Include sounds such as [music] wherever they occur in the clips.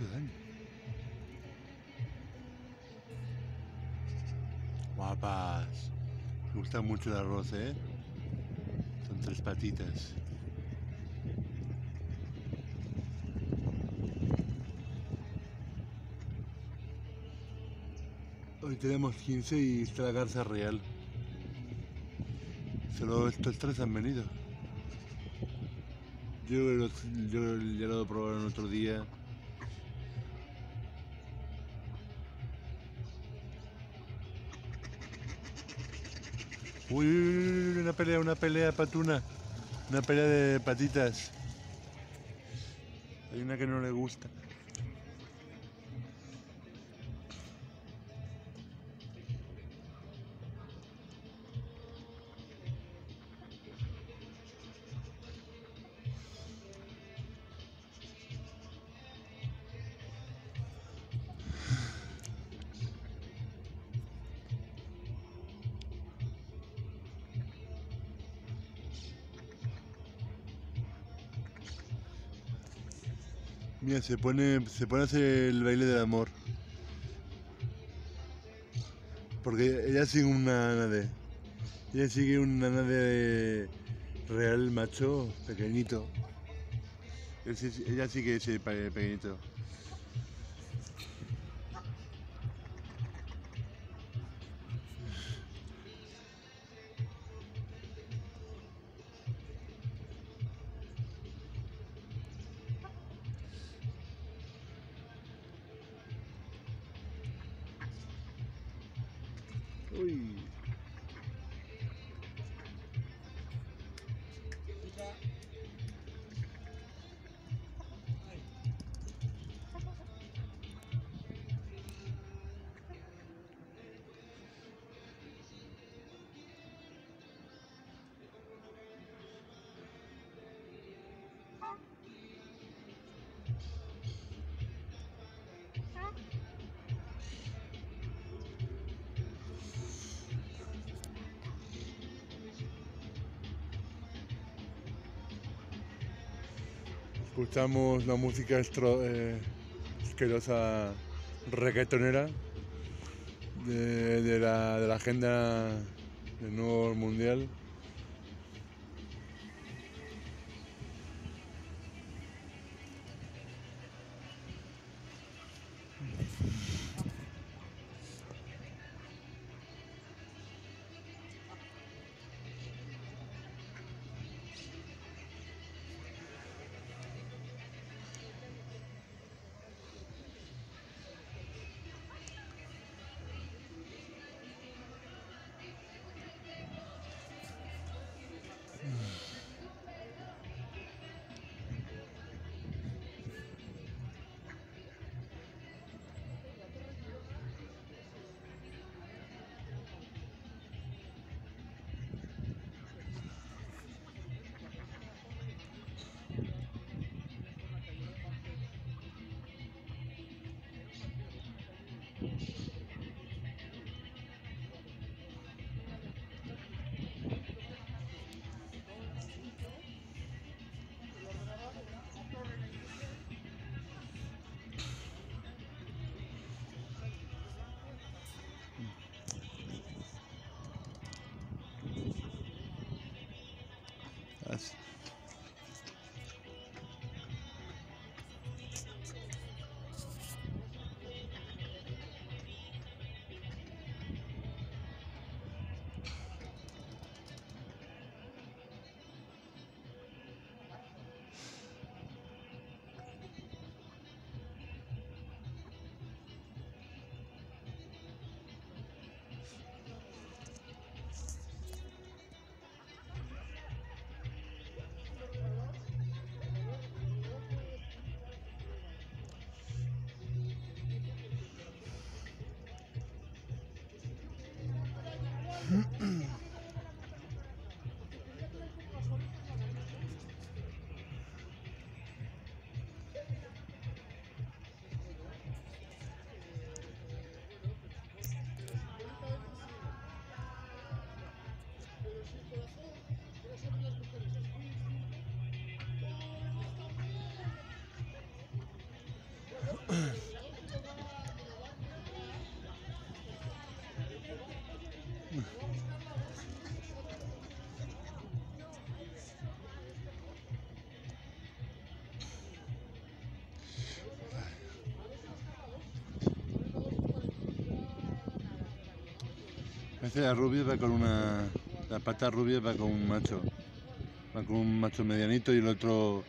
hecho daño. Guapas. Me gusta mucho el arroz, ¿eh? Son tres patitas. Hoy tenemos 15 y está la garza real. Solo estos tres han venido. Yo, los- yo ya lo probaron otro día. Uy, una pelea, una pelea patuna. Una pelea de patitas. Hay una que no le gusta. Mira, se pone, se pone a hacer el baile del amor. Porque ella sigue una nade. Ella sigue una nade real macho pequeñito. Ella sigue ese pe- pequeñito. Escuchamos la música estro, eh, asquerosa reggaetonera de, la, de la agenda del nuevo mundial. mm-hmm. La rubia va con una. La pata rubia va con un macho. Va con un macho medianito y el otro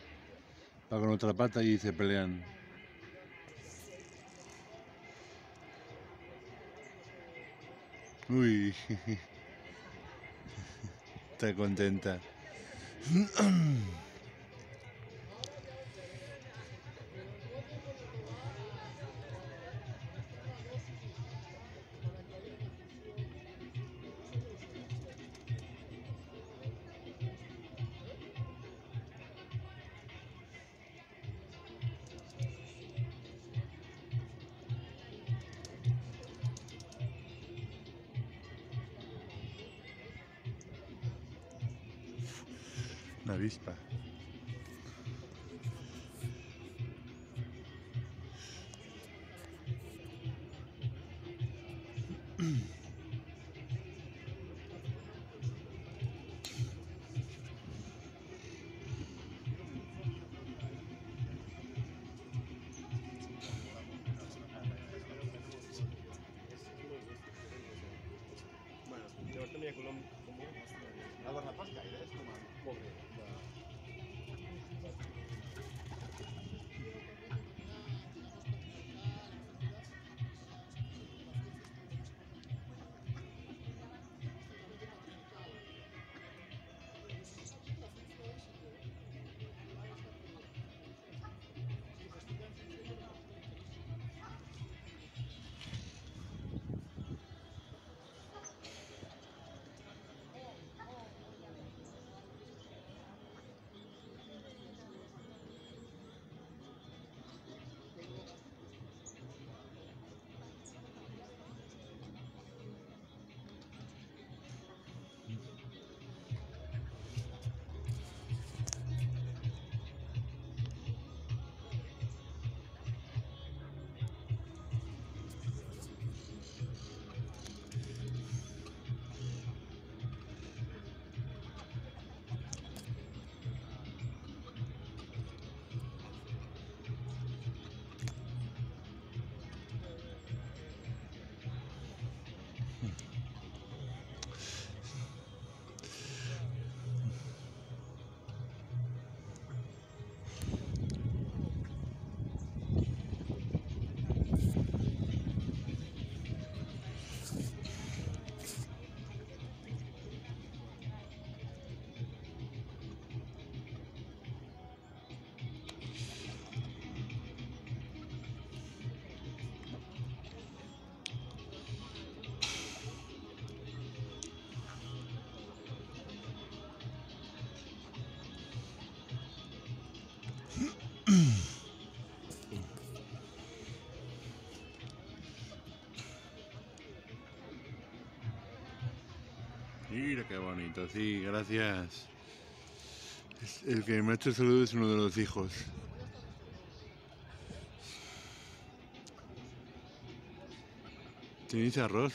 va con otra pata y se pelean. Uy. [laughs] Está contenta. [clears throat] Una avispa. Sí, gracias. El que me ha hecho el saludo es uno de los hijos. ¿Tenéis arroz?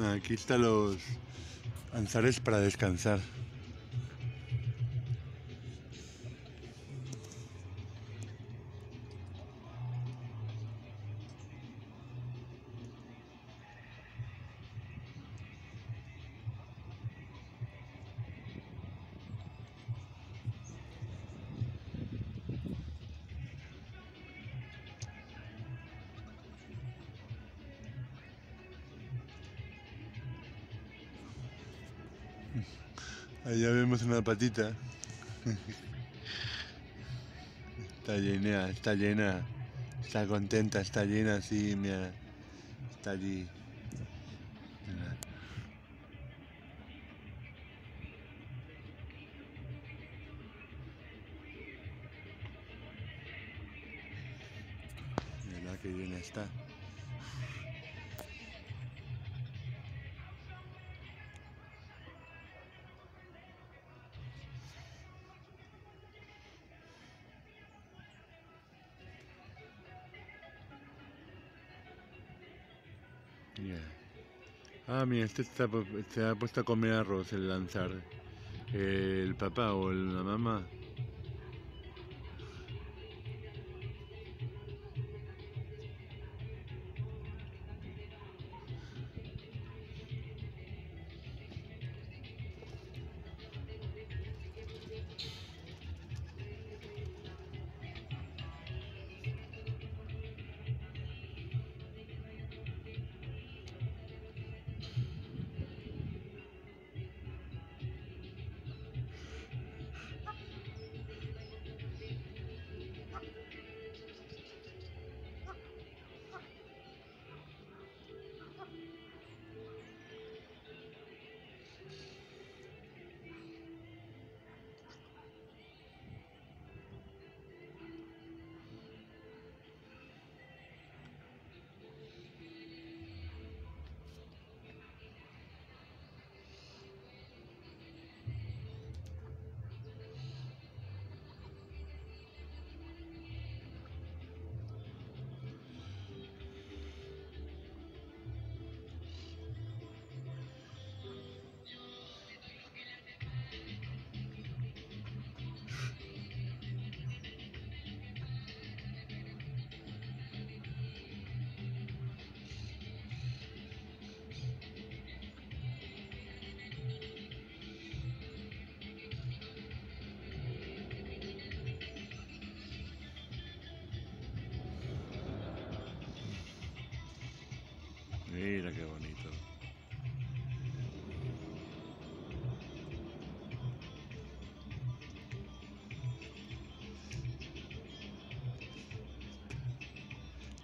Aquí están los anzares para descansar. Allá vemos una patita. Está llena, está llena. Está contenta, está llena, sí, mira. Está allí. Mira. Mira que llena está. Ah, mira, este está, se ha puesto a comer arroz, el lanzar. El papá o la mamá.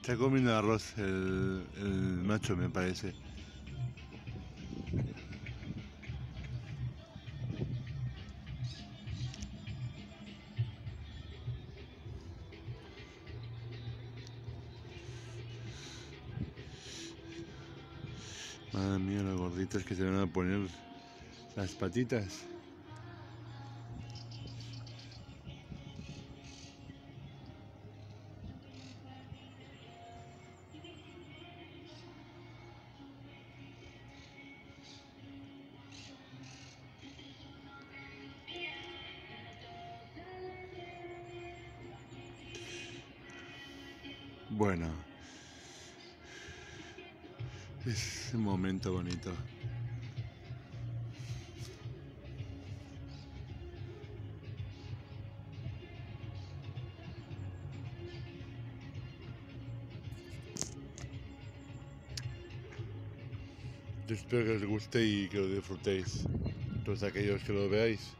Está comiendo arroz el, macho, me parece. Madre mía, los gorditos que se van a poner las patitas. Bueno, es un momento bonito. Espero que os guste y que lo disfrutéis. Todos aquellos que lo veáis.